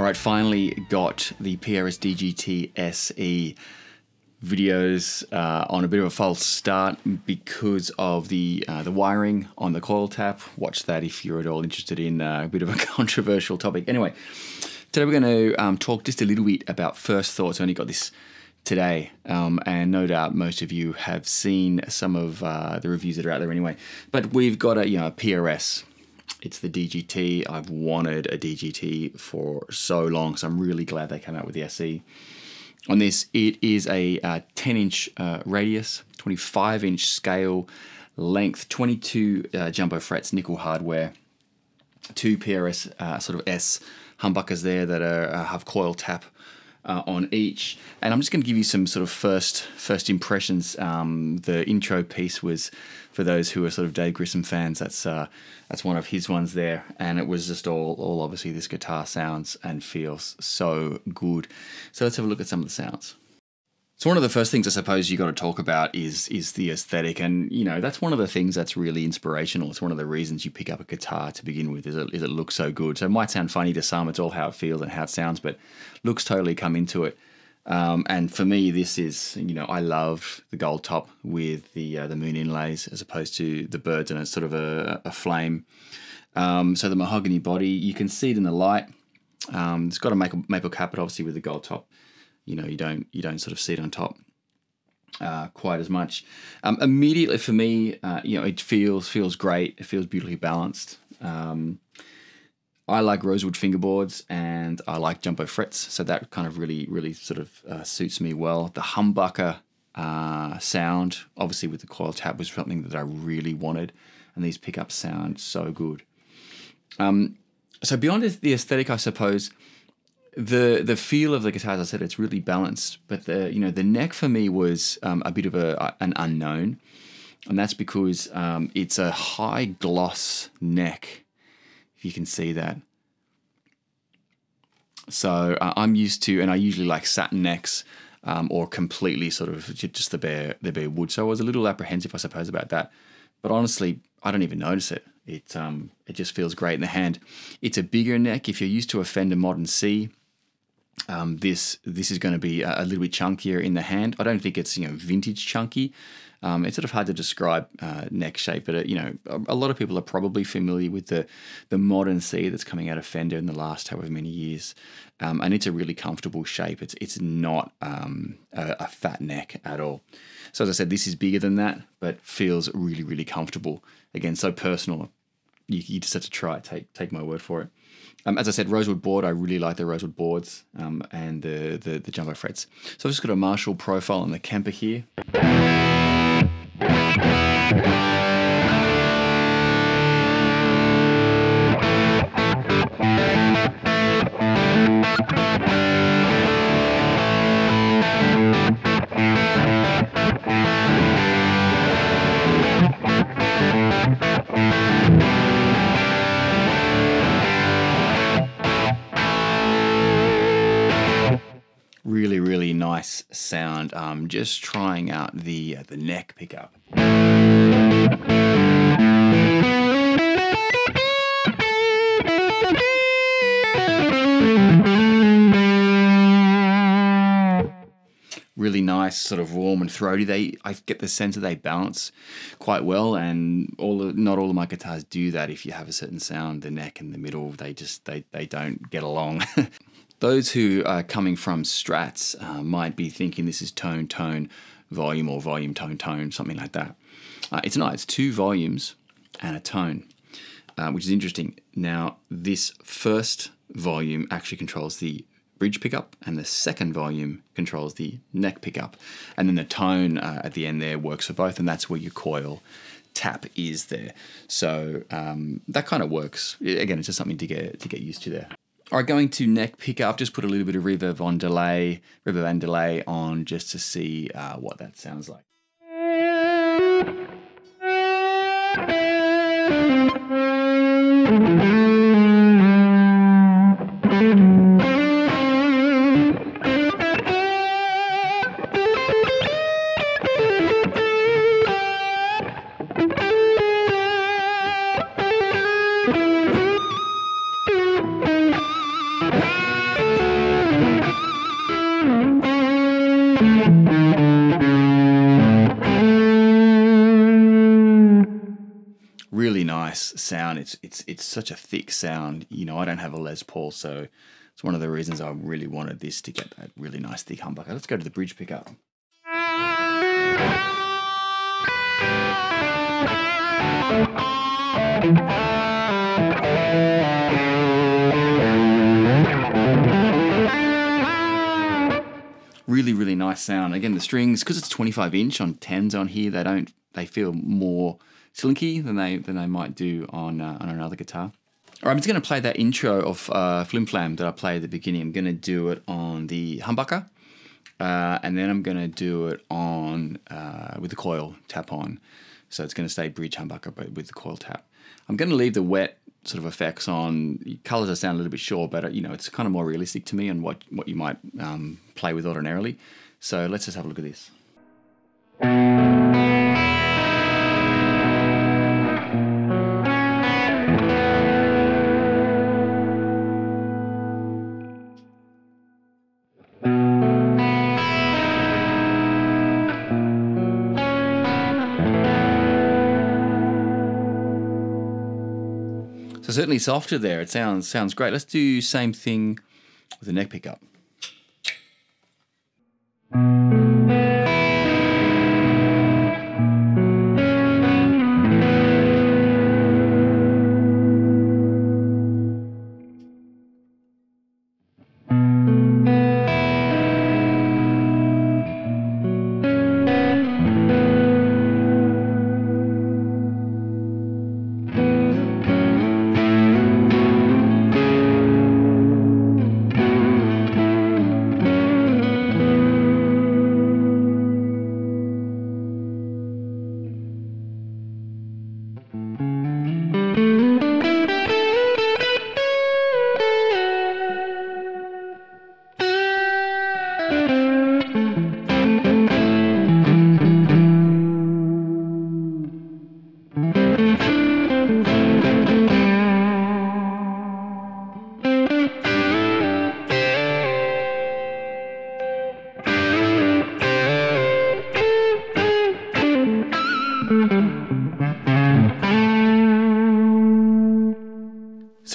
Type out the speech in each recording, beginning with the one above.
right, finally got the PRS DGT SE videos uh, on a bit of a false start because of the uh, the wiring on the coil tap. Watch that if you're at all interested in uh, a bit of a controversial topic. Anyway, today we're going to um, talk just a little bit about first thoughts. I only got this today, um, and no doubt most of you have seen some of uh, the reviews that are out there anyway. But we've got a you know a PRS. It's the DGT. I've wanted a DGT for so long, so I'm really glad they came out with the SE on this. It is a uh, 10 inch uh, radius, 25 inch scale length, 22 uh, jumbo frets, nickel hardware, two PRS uh, sort of S humbuckers there that are, uh, have coil tap uh, on each. And I'm just going to give you some sort of first first impressions. Um, the intro piece was for those who are sort of Dave Grissom fans. That's uh, that's one of his ones there, and it was just all all obviously this guitar sounds and feels so good. So let's have a look at some of the sounds. So one of the first things I suppose you got to talk about is is the aesthetic, and you know that's one of the things that's really inspirational. It's one of the reasons you pick up a guitar to begin with. Is it, is it looks so good? So it might sound funny to some. It's all how it feels and how it sounds, but looks totally come into it. Um, and for me, this is you know I love the gold top with the uh, the moon inlays as opposed to the birds and it's sort of a, a flame. Um, so the mahogany body, you can see it in the light. Um, it's got a maple, maple cap, but obviously with the gold top you know you don't you don't sort of see it on top uh, quite as much. Um, immediately for me, uh, you know, it feels feels great. It feels beautifully balanced. Um, I like rosewood fingerboards and I like jumbo frets, so that kind of really really sort of uh, suits me well. The humbucker uh, sound, obviously with the coil tap, was something that I really wanted, and these pickups sound so good. Um, so beyond the aesthetic, I suppose the the feel of the guitars, as I said, it's really balanced. But the you know the neck for me was um, a bit of a an unknown, and that's because um, it's a high gloss neck. If you can see that. So uh, I'm used to, and I usually like satin necks. Um, or completely sort of just the bare the bare wood. So I was a little apprehensive, I suppose, about that. But honestly, I don't even notice it. It um, it just feels great in the hand. It's a bigger neck. If you're used to a Fender Modern C, um, this this is going to be a, little bit chunkier in the hand. I don't think it's you know vintage chunky. Um, it's sort of hard to describe uh, neck shape, but uh, you know a, a, lot of people are probably familiar with the the modern C that's coming out of Fender in the last however many years, um, and it's a really comfortable shape. It's it's not um, a, a fat neck at all. So as I said, this is bigger than that, but feels really really comfortable. Again, so personal. You, you just have to try it. Take take my word for it. Um, as I said, rosewood board. I really like the rosewood boards um, and the, the, the jumbo frets. So I've just got a Marshall profile on the Kemper here. Really really nice sound. Um, just trying out the uh, the neck pickup. Really nice sort of warm and throaty. They i get the sense that they balance quite well and all not all of my guitars do that. If you have a certain sound the neck and the middle they just they, they don't get along Those who are coming from strats uh, might be thinking this is tone, tone, volume, or volume, tone, tone, something like that. Uh, it's not, it's two volumes and a tone, uh, which is interesting. Now, this first volume actually controls the bridge pickup, and the second volume controls the neck pickup. And then the tone uh, at the end there works for both, and that's where your coil tap is there. So um, that kind of works. Again, it's just something to get to get used to there. All right, going to neck pickup, just put a little bit of reverb on delay, reverb and delay on just to see uh, what that sounds like. Really nice sound. It's it's it's such a thick sound. You know, I don't have a Les Paul, so it's one of the reasons I really wanted this to get that really nice thick humbucker. Let's go to the bridge pickup. Really, really nice sound. Again, the strings, because it's 25 inch on 10s on here, they don't they feel more slinky than they than they might do on uh, on another guitar. All right, I'm just going to play that intro of uh, Flim Flam that I played at the beginning. I'm going to do it on the humbucker, uh, and then I'm going to do it on uh, with the coil tap on. So it's going to stay bridge humbucker, but with the coil tap. I'm going to leave the wet sort of effects on. Colors I sound a little bit short, but uh, you know it's kind of more realistic to me and what what you might um, play with ordinarily. So let's just have a look at this. Certainly softer there. It sounds sounds great. Let's do same thing with the neck pickup.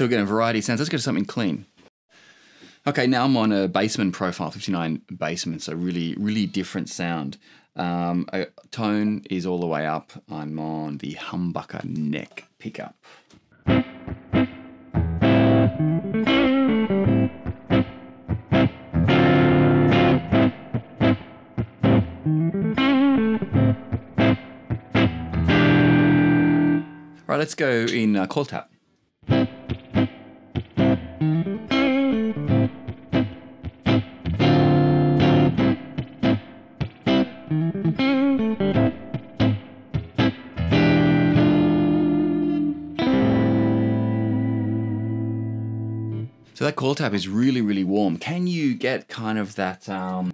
We're getting a variety of sounds. Let's go to something clean. Okay, now I'm on a Bassman profile, 59 Bassman, so really, really different sound. Um, tone is all the way up. I'm on the humbucker neck pickup. Right, let's go in uh, coil tap. So that coil tap is really, really warm. Can you get kind of that... Um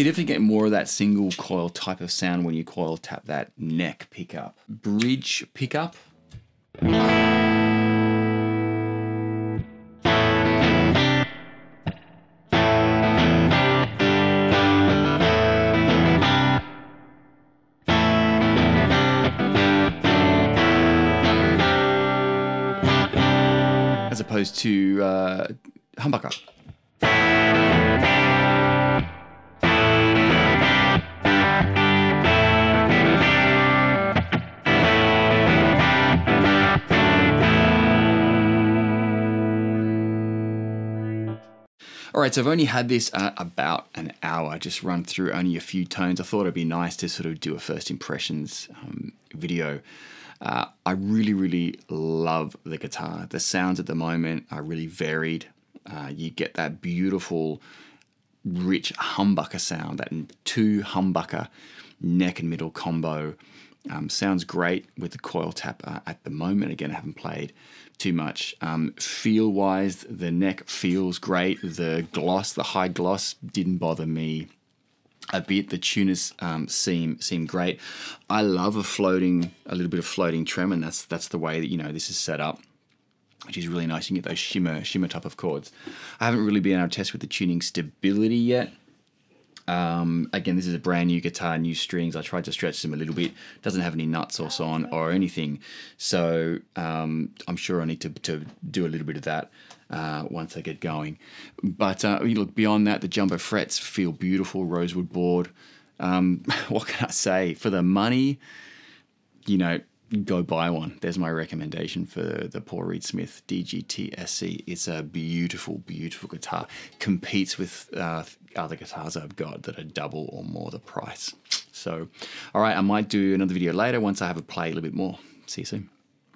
you definitely get more of that single coil type of sound when you coil tap that neck pickup. Bridge pickup. As opposed to uh, humbucker. All right, so I've only had this uh, about an hour, just run through only a few tones. I thought it'd be nice to sort of do a first impressions um, video. Uh, I really, really love the guitar. The sounds at the moment are really varied. Uh, you get that beautiful, rich humbucker sound, that two humbucker neck and middle combo Um, sounds great with the coil tap uh, at the moment. Again, I haven't played too much. Um, feel wise, the neck feels great. The gloss, the high gloss, didn't bother me a bit. The tuners um, seem seem great. I love a floating, a little bit of floating trem, and that's that's the way that you know this is set up which is really nice. You can get those shimmer shimmer type of chords. I haven't really been able to test with the tuning stability yet. Um, again, this is a brand new guitar, new strings. I tried to stretch them a little bit. Doesn't have any nut sauce on or anything. So um, I'm sure I need to, to do a little bit of that uh, once I get going. But uh, look beyond that, the jumbo frets feel beautiful. Rosewood board. Um, what can I say? For the money, you know, go buy one. There's my recommendation for the Paul Reed Smith DGT SE. It's a beautiful, beautiful guitar. Competes with uh, other guitars I've got that are double or more the price. So, all right, I might do another video later once I have a play a little bit more. See you soon.